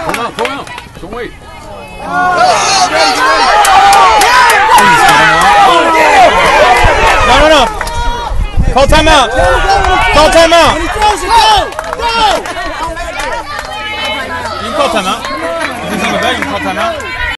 Come on, come on, Don't wait. No, no, no. Call timeout. Call timeout. go, he throws it, go! Go! You can call timeout. If he's on the bag, you can call timeout.